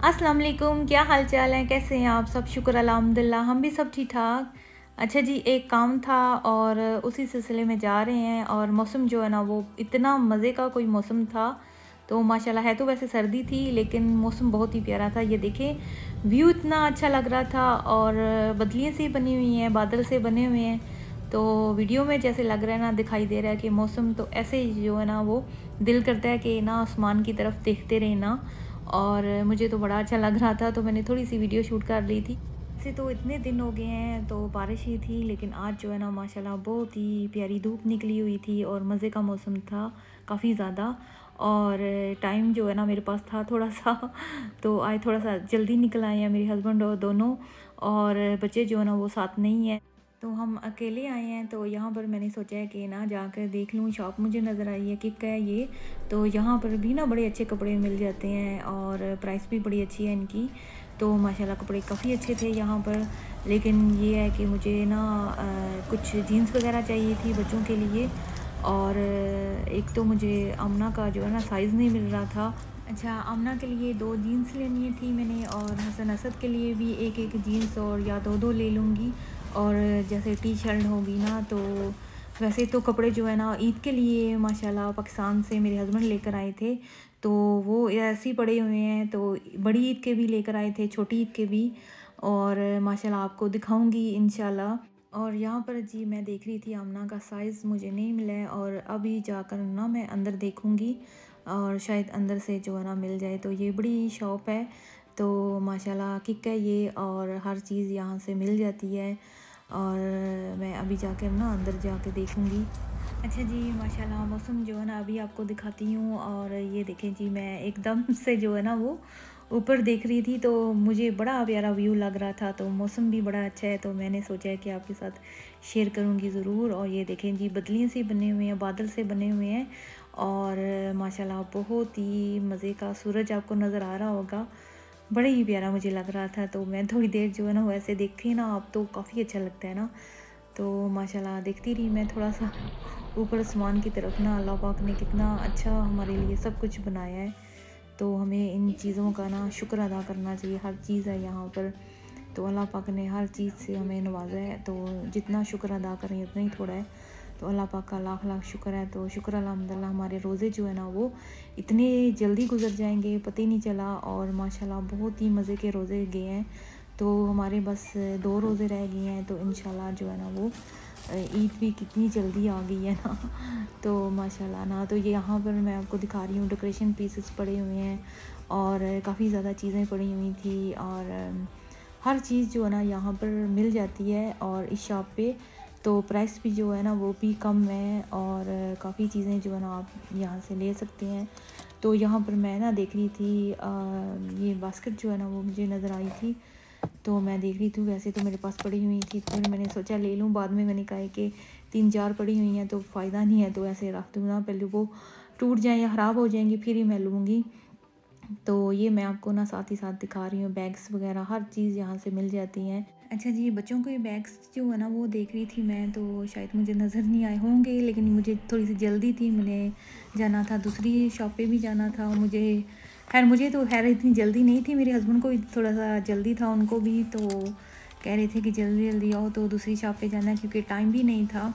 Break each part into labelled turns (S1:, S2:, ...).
S1: अस्सलाम वालेकुम क्या हाल चाल है? कैसे हैं आप सब? शुक्र, अल्हम्दुलिल्लाह, हम भी सब ठीक ठाक अच्छा जी, एक काम था और उसी सिलसिले में जा रहे हैं और मौसम जो है ना, वो इतना मज़े का कोई मौसम था तो माशाल्लाह, है तो वैसे सर्दी थी, लेकिन मौसम बहुत ही प्यारा था। ये देखें, व्यू इतना अच्छा लग रहा था और बदलियाँ से बनी हुई हैं, बादल से बने हुए हैं तो वीडियो में जैसे लग रहा है ना, दिखाई दे रहा है कि मौसम तो ऐसे जो है ना, वो दिल करता है कि ना, आसमान की तरफ़ देखते रहे ना। और मुझे तो बड़ा अच्छा लग रहा था तो मैंने थोड़ी सी वीडियो शूट कर ली थी। ऐसे तो इतने दिन हो गए हैं तो बारिश ही थी, लेकिन आज जो है ना, माशाल्लाह बहुत ही प्यारी धूप निकली हुई थी और मज़े का मौसम था काफ़ी ज़्यादा। और टाइम जो है ना, मेरे पास था थोड़ा सा तो आज थोड़ा सा जल्दी निकल आए हैं मेरे हस्बैंड और दोनों, और बच्चे जो है ना, वो साथ नहीं है। तो हम अकेले आए हैं तो यहाँ पर मैंने सोचा है कि ना जाकर देख लूँ शॉप मुझे नज़र आई है किक है ये। तो यहाँ पर भी ना बड़े अच्छे कपड़े मिल जाते हैं और प्राइस भी बड़ी अच्छी है इनकी। तो माशाल्लाह कपड़े काफ़ी अच्छे थे यहाँ पर। लेकिन ये है कि मुझे ना कुछ जीन्स वगैरह चाहिए थी बच्चों के लिए। और एक तो मुझे अमना का जो है ना साइज़ नहीं मिल रहा था। अच्छा आमना के लिए दो जीन्स लेनी थी मैंने और हसन असद के लिए भी एक एक जीन्स और या दो दो ले लूँगी। और जैसे टी शर्ट होगी ना तो वैसे तो कपड़े जो है ना, ईद के लिए, माशाल्लाह, पाकिस्तान से मेरे हस्बैंड लेकर आए थे। तो वो ऐसे ही पड़े हुए हैं तो बड़ी ईद के भी लेकर आए थे, छोटी ईद के भी। और माशाल्लाह, आपको दिखाऊँगी इन और यहाँ पर जी, मैं देख रही थी, आमना का साइज़ मुझे नहीं मिला है, और अभी जाकर ना मैं अंदर देखूँगी, और शायद अंदर से जो है ना मिल जाए तो ये बड़ी शॉप है। तो माशाल्लाह, किक है ये, और हर चीज़ यहाँ से मिल जाती है। और मैं अभी जाकर ना अंदर जाके देखूँगी। अच्छा जी, माशाल्लाह, मौसम जो है ना, अभी आपको दिखाती हूँ। और ये देखें जी, मैं एकदम से जो है ना, वो ऊपर देख रही थी तो मुझे बड़ा प्यारा व्यू लग रहा था तो मौसम भी बड़ा अच्छा है तो मैंने सोचा है कि आपके साथ शेयर करूँगी ज़रूर। और ये देखें जी, बदलियाँ से बने हुए हैं, बादल से बने हुए हैं, और माशाल्लाह, बहुत ही मज़े का सूरज आपको नज़र आ रहा होगा। बड़ा ही प्यारा मुझे लग रहा था तो मैं थोड़ी देर जो है ना वैसे देखती ना आप तो काफ़ी अच्छा लगता है ना। तो माशाल्लाह देखती रही मैं थोड़ा सा ऊपर आसमान की तरफ़ ना, अल्लाह पाक ने कितना अच्छा हमारे लिए सब कुछ बनाया है। तो हमें इन चीज़ों का ना शुक्र अदा करना चाहिए, हर चीज़ है यहाँ पर। तो अल्लाह पाक ने हर चीज़ से हमें नवाजा है तो जितना शुक्र अदा करें उतना ही थोड़ा है। तो अल्लाह पाक का लाख लाख शुक्र है। तो शुक्र अलहमदिल्ला हमारे रोज़े जो है ना वो इतने जल्दी गुजर जाएँगे, पता ही नहीं चला और माशाल्लाह बहुत ही मज़े के रोज़े गए हैं। तो हमारे बस दो रोज़े रह गए हैं तो इन जो है ना वो ईद भी कितनी जल्दी आ गई है ना। तो माशाल्लाह ना तो ये यहाँ पर मैं आपको दिखा रही हूँ, डेकोरेशन पीसेस पड़े हुए हैं और काफ़ी ज़्यादा चीज़ें पड़ी हुई थी और हर चीज़ जो है ना यहाँ पर मिल जाती है और इस शॉप पे तो प्राइस भी जो है ना वो भी कम है और काफ़ी चीज़ें जो है ना आप यहाँ से ले सकते हैं। तो यहाँ पर मैं ना देख रही थी आ, ये बास्केट जो है ना वो मुझे नज़र आई थी। तो मैं देख रही थी वैसे तो मेरे पास पड़ी हुई थी फिर मैंने सोचा ले लूँ। बाद में मैंने कहा कि तीन चार पड़ी हुई हैं तो फ़ायदा नहीं है तो ऐसे रख दूँ ना पहले वो टूट जाएँ या ख़राब हो जाएँगी फिर ही मैं लूँगी। तो ये मैं आपको ना साथ ही साथ दिखा रही हूँ बैग्स वगैरह, हर चीज़ यहाँ से मिल जाती हैं। अच्छा जी, बच्चों के बैग्स जो है ना, वो देख रही थी मैं तो शायद मुझे नज़र नहीं आए होंगे, लेकिन मुझे थोड़ी सी जल्दी थी, मैंने जाना था दूसरी शॉप पे भी जाना था मुझे, खैर मुझे तो खैर इतनी जल्दी नहीं थी, मेरे हस्बैंड को भी थोड़ा सा जल्दी था उनको भी तो कह रहे थे कि जल्दी जल्दी आओ तो दूसरी शॉप पे जाना, क्योंकि टाइम भी नहीं था।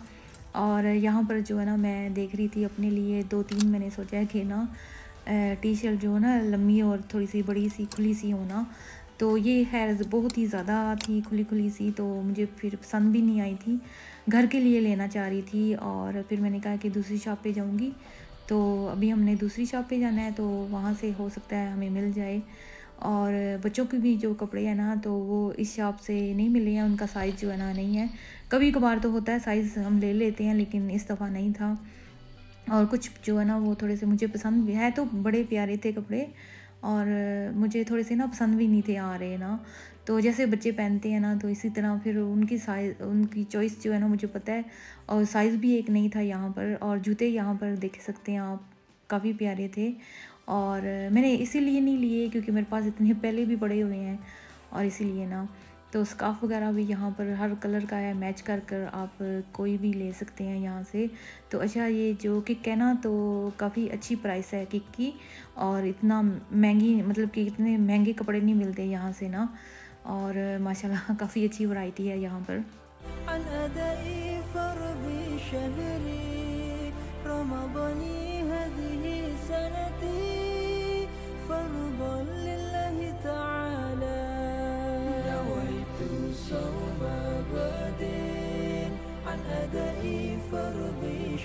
S1: और यहाँ पर जो है ना, मैं देख रही थी अपने लिए, दो तीन मैंने सोचा है कि ना टी शर्ट जो है ना लम्बी और थोड़ी सी बड़ी सी, खुली सी होना तो ये खैर बहुत ही ज़्यादा थी खुली खुली सी तो मुझे फिर पसंद भी नहीं आई थी। घर के लिए लेना चाह रही थी और फिर मैंने कहा कि दूसरी शॉप पे जाऊँगी तो अभी हमने दूसरी शॉप पे जाना है तो वहाँ से हो सकता है हमें मिल जाए। और बच्चों के भी जो कपड़े हैं ना तो वो इस शॉप से नहीं मिले हैं, उनका साइज़ जो है ना, नहीं है। कभी कभार तो होता है साइज़ हम ले लेते हैं, लेकिन इस दफ़ा नहीं था। और कुछ जो है ना वो थोड़े से मुझे पसंद भी है। तो बड़े प्यारे थे कपड़े और मुझे थोड़े से ना पसंद भी नहीं थे आ रहे ना। तो जैसे बच्चे पहनते हैं ना तो इसी तरह फिर उनकी साइज़, उनकी चॉइस जो है ना मुझे पता है। और साइज़ भी एक नहीं था यहाँ पर और जूते यहाँ पर देख सकते हैं आप, काफ़ी प्यारे थे। और मैंने इसीलिए नहीं लिए क्योंकि मेरे पास इतने पहले भी पड़े हुए हैं और इसीलिए ना। तो स्काफ वगैरह भी यहाँ पर हर कलर का है मैच कर कर आप कोई भी ले सकते हैं यहाँ से। तो अच्छा ये जो किक है ना तो काफ़ी अच्छी प्राइस है किक की और इतना महँगी मतलब कि इतने महँगे कपड़े नहीं मिलते यहाँ से ना। और माशाल्लाह, काफ़ी अच्छी वैरायटी है यहाँ पर।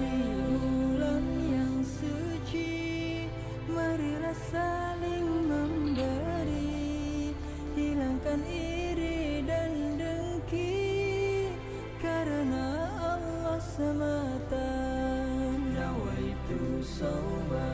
S2: di bulan yang suci marilah saling memberi hilangkan iri dan dengki karena Allah semata nawaitu sawma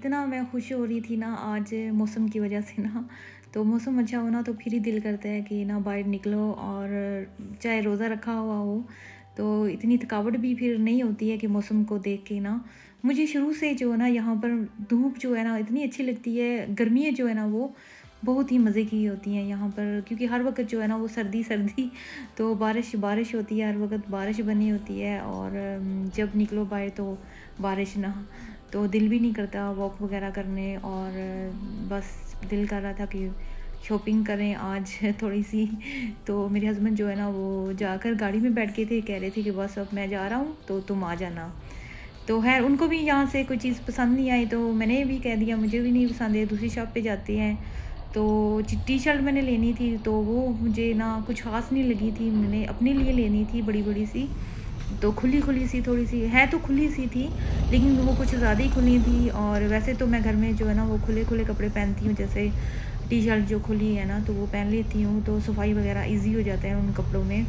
S1: इतना मैं खुश हो रही थी ना आज मौसम की वजह से ना तो मौसम अच्छा हो ना तो फिर ही दिल करता है कि ना बाहर निकलो और चाहे रोज़ा रखा हुआ हो तो इतनी थकावट भी फिर नहीं होती है कि मौसम को देख के ना। मुझे शुरू से जो है ना यहाँ पर धूप जो है ना इतनी अच्छी लगती है, गर्मियाँ जो है ना वो बहुत ही मज़े की होती हैं यहाँ पर, क्योंकि हर वक्त जो है ना वो सर्दी सर्दी तो बारिश बारिश होती है, हर वक्त बारिश बनी होती है और जब निकलो बाहर तो बारिश ना। तो दिल भी नहीं करता वॉक वगैरह करने और बस दिल कर रहा था कि शॉपिंग करें आज थोड़ी सी। तो मेरे हस्बैंड जो है ना, वो जाकर गाड़ी में बैठ के थे, कह रहे थे कि बस अब मैं जा रहा हूँ तो तुम आ जाना। तो खैर, उनको भी यहाँ से कोई चीज़ पसंद नहीं आई तो मैंने भी कह दिया, मुझे भी नहीं पसंद है, दूसरी शॉप पे जाते हैं। तो टी शर्ट मैंने लेनी थी तो वो मुझे ना कुछ खास नहीं लगी थी, मैंने अपने लिए लेनी थी बड़ी बड़ी सी। तो खुली खुली सी थोड़ी सी है तो खुली सी थी, लेकिन वो कुछ ज़्यादा ही खुली थी और वैसे तो मैं घर में जो है ना वो खुले खुले कपड़े पहनती हूँ, जैसे टी शर्ट जो खुली है ना तो वो पहन लेती हूँ तो सफ़ाई वगैरह इजी हो जाता है उन कपड़ों में।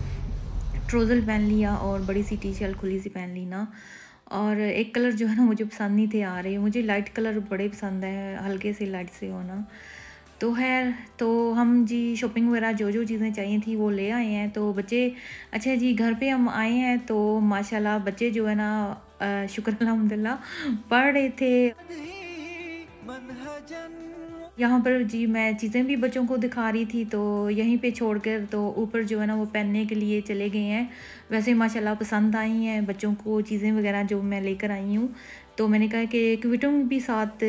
S1: ट्रोज़ल पहन लिया और बड़ी सी टी शर्ट खुली सी पहन ली ना। और एक कलर जो है ना मुझे पसंद नहीं थे आ रहे, मुझे लाइट कलर बड़े पसंद है, हल्के से लाइट से होना तो खैर तो हम जी शॉपिंग वगैरह जो जो चीज़ें चाहिए थी वो ले आए हैं। तो बच्चे अच्छा जी, घर पे हम आए हैं तो माशाल्लाह बच्चे जो है ना शुक्र, अलहमदिल्ला, पढ़ रहे थे। यहाँ पर जी मैं चीज़ें भी बच्चों को दिखा रही थी तो यहीं पे छोड़कर तो ऊपर जो है ना वो पहनने के लिए चले गए हैं। वैसे माशाल्लाह पसंद आई हैं बच्चों को चीज़ें वगैरह जो मैं लेकर आई हूँ। तो मैंने कहा कि क्विटुंग भी साथ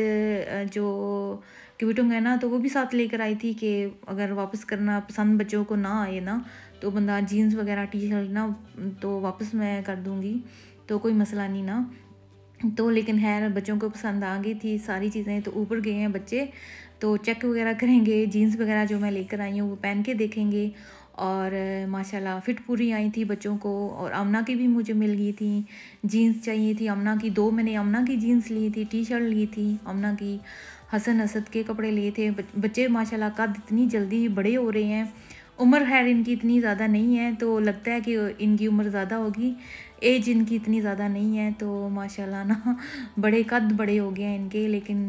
S1: जो क्विटुंग है ना तो वो भी साथ लेकर आई थी कि अगर वापस करना पसंद बच्चों को ना आए ना तो बंदा जीन्स वगैरह टी शर्ट ना तो वापस मैं कर दूँगी। तो कोई मसला नहीं ना। तो लेकिन है बच्चों को पसंद आ गई थी सारी चीज़ें तो ऊपर गए हैं बच्चे। तो चेक वगैरह करेंगे जीन्स वगैरह जो मैं लेकर आई हूँ, वो पहन के देखेंगे। और माशाल्लाह, फ़िट पूरी आई थी बच्चों को। और अमना की भी मुझे मिल गई थी। जीन्स चाहिए थी अमना की, दो मैंने अमना की जीन्स ली थी टी शर्ट ली थी अमना की। हसन असद के कपड़े लिए थे। बच्चे माशाल्लाह कद इतनी जल्दी ही बड़े हो रहे हैं। उम्र खैर इनकी इतनी ज़्यादा नहीं है तो लगता है कि इनकी उम्र ज़्यादा होगी। एज इनकी इतनी ज़्यादा नहीं है तो माशाल्लाह ना बड़े कद बड़े हो गए हैं इनके। लेकिन,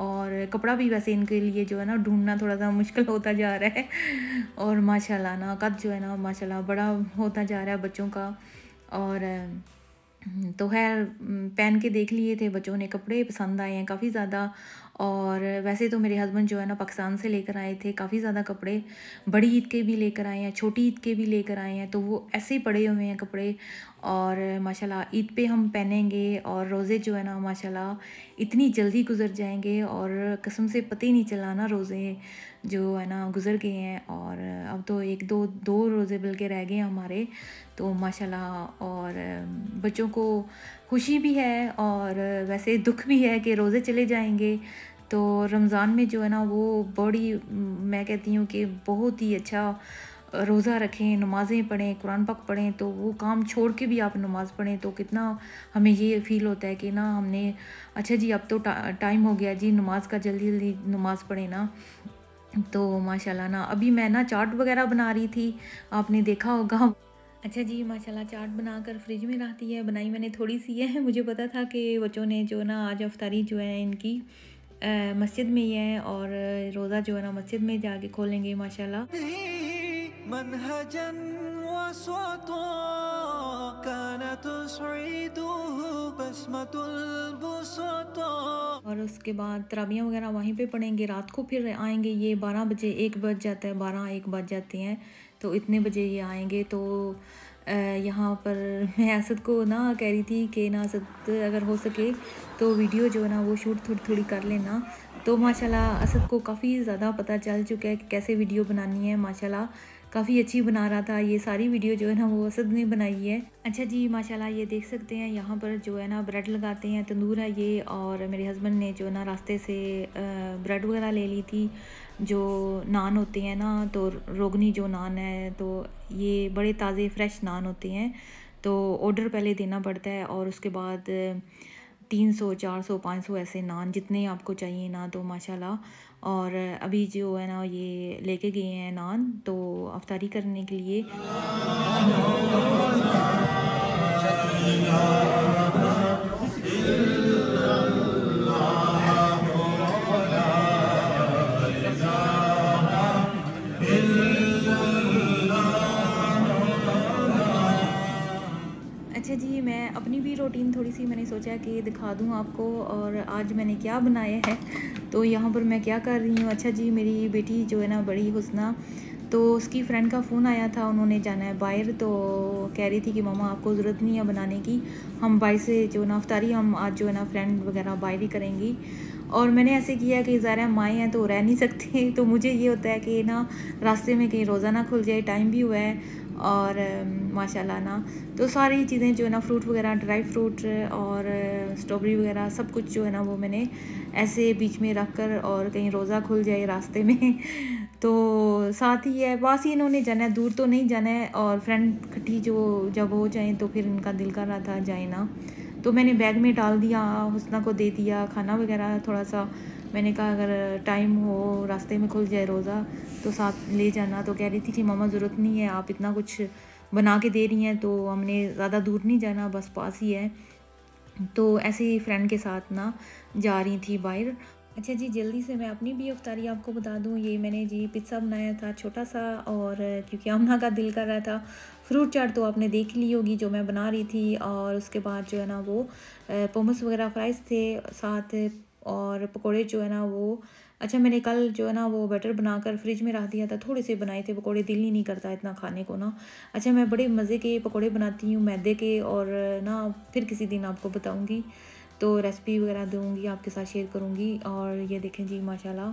S1: और कपड़ा भी वैसे इनके लिए जो है ना, ढूंढना थोड़ा सा मुश्किल होता जा रहा है। और माशाल्लाह ना, कद जो है ना, माशाल्लाह बड़ा होता जा रहा है बच्चों का। और तो खैर, पहन के देख लिए थे बच्चों ने कपड़े, पसंद आए हैं काफ़ी ज़्यादा। और वैसे तो मेरे हस्बैंड जो है ना पाकिस्तान से लेकर आए थे, काफ़ी ज़्यादा कपड़े, बड़ी ईद के भी लेकर आए हैं, छोटी ईद के भी लेकर आए हैं तो वो ऐसे ही पड़े हुए हैं कपड़े और माशाल्लाह, ईद पे हम पहनेंगे और रोज़े जो है ना, माशाल्लाह, इतनी जल्दी गुजर जाएँगे और कसम से पता ही नहीं चला ना रोज़े जो है ना गुज़र गए हैं और अब तो एक दो दो रोज़े बल्कि रह गए हैं हमारे तो माशाल्लाह, और बच्चों को खुशी भी है और वैसे दुख भी है कि रोज़े चले जाएँगे तो रमज़ान में जो है ना वो बड़ी, मैं कहती हूँ कि बहुत ही अच्छा रोज़ा रखें नमाज़ें पढ़ें कुरान पाक पढ़ें तो वो काम छोड़ के भी आप नमाज़ पढ़ें तो कितना हमें ये फ़ील होता है कि ना हमने अच्छा जी अब तो टा, टाइम हो गया जी नमाज़ का जल्दी जल्दी नमाज़ पढ़े ना। तो माशाल्लाह ना अभी मैं ना चाट वगैरह बना रही थी आपने देखा होगा। अच्छा जी माशाल्लाह चाट बनाकर फ्रिज में रहती है बनाई मैंने थोड़ी सी है मुझे पता था कि बच्चों ने जो ना आज अफ्तारी जो है इनकी मस्जिद में ही है और रोज़ा जो है ना मस्जिद में जाके खोलेंगे माशाल्लाह। और उसके बाद तराबियाँ वगैरह वहीं पे पढ़ेंगे, रात को फिर आएँगे। ये बारह बजे एक बज जाता है, बारह एक बज जाते हैं। तो इतने बजे ये आएँगे। तो यहाँ पर मैं असद को ना कह रही थी कि ना असद, अगर हो सके तो वीडियो जो है ना वो शूट थोड़ी थोड़ी कर लेना। तो माशाल्लाह असद को काफ़ी ज़्यादा पता चल चुका है कि कैसे वीडियो बनानी है, माशाल्लाह। काफ़ी अच्छी बना रहा था। ये सारी वीडियो जो है ना, वो असद ने बनाई है। अच्छा जी, माशाल्लाह, ये देख सकते हैं, यहाँ पर जो है ना, ब्रेड लगाते हैं, तंदूर है ये, और मेरे हस्बैंड ने जो है ना, रास्ते से ब्रेड वगैरह ले ली थी, जो नान होते हैं ना तो रोगनी जो नान है तो ये बड़े ताज़े, फ्रेश नान होते हैं। तो ऑर्डर पहले देना पड़ता है, और उसके बाद तीन सौ, चार सौ, पाँच सौ ऐसे नान जितने आपको चाहिए ना तो माशाल्लाह। और अभी जो है ना ये लेके गए हैं नान तो अफ्तारी करने के लिए। जी, मैं अपनी भी रूटीन थोड़ी सी मैंने सोचा कि दिखा दूँ आपको और आज मैंने क्या बनाया है। तो यहाँ पर मैं क्या कर रही हूँ? अच्छा जी, मेरी बेटी जो है ना, बड़ी हुसना। तो उसकी फ्रेंड का फ़ोन आया था, उन्होंने जाना है बाहर। तो कह रही थी कि मामा आपको ज़रूरत नहीं है बनाने की। हम बाहर से जो ना अफ्तारी हम आज जो है ना फ्रेंड वगैरह बाहर ही करेंगी। और मैंने ऐसे किया कि ज़ारा माएँ हैं तो रह नहीं सकते। तो मुझे ये होता है कि ना, रास्ते में कहीं रोज़ाना खुल जाए टाइम भी हुआ है। और माशाल्लाह ना तो सारी चीज़ें जो है ना फ्रूट वगैरह ड्राई फ्रूट और स्ट्रॉबेरी वगैरह, सब कुछ जो है ना, वो मैंने ऐसे बीच में रख कर और कहीं रोज़ा खुल जाए रास्ते में। तो साथ ही है पास ही इन्होंने जाना है, दूर तो नहीं जाना है और फ्रेंड इकट्ठी जो, जब हो जाए तो फिर इनका दिल कर रहा था जाए ना। तो मैंने बैग में डाल दिया, हुसना को दे दिया, खाना वगैरह थोड़ा सा मैंने कहा, अगर टाइम हो, रास्ते में खुल जाए रोज़ा तो साथ ले जाना। तो कह रही थी कि मामा ज़रूरत नहीं है, आप इतना कुछ बना के दे रही हैं तो हमने ज़्यादा दूर नहीं जाना, बस पास ही है। तो ऐसे ही फ्रेंड के साथ ना जा रही थी बाहर। अच्छा जी, जल्दी से मैं अपनी भी अफ्तारी आपको बता दूँ। ये मैंने जी पिज़्ज़ा बनाया था छोटा सा, और क्योंकि अमना का दिल कर रहा था फ्रूट चाट तो आपने देख ली होगी जो मैं बना रही थी, और उसके बाद जो है ना वो पोमस वगैरह फ्राइज़ थे, साथ और पकोड़े जो है ना वो अच्छा मैंने कल जो है ना वो बैटर बनाकर फ्रिज में रख दिया था, थोड़े से बनाए थे पकोड़े, दिल ही नहीं करता इतना खाने को ना। अच्छा मैं बड़े मज़े के पकोड़े बनाती हूँ, मैदे के और ना फिर किसी दिन आपको बताऊँगी तो रेसिपी वगैरह दूँगी, आपके साथ शेयर करूँगी, और ये देखें जी, माशाल्लाह।